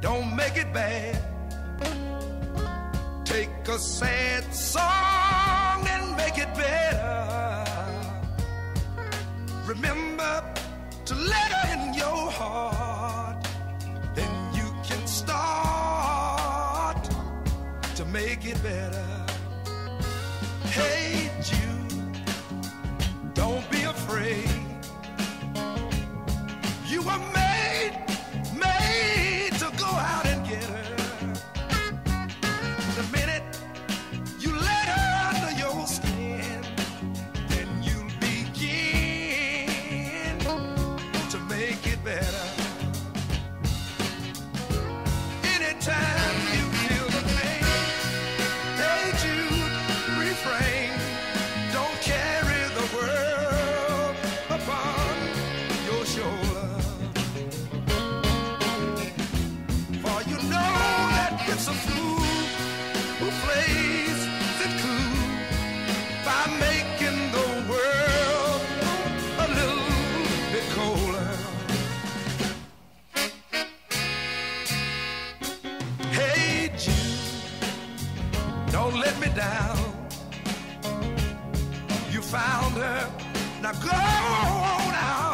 don't make it bad. Take a sad song and make it better. Remember to let her in your heart, then you can start to make it better. Hey, Jude. let me down. You found her. Now go on out.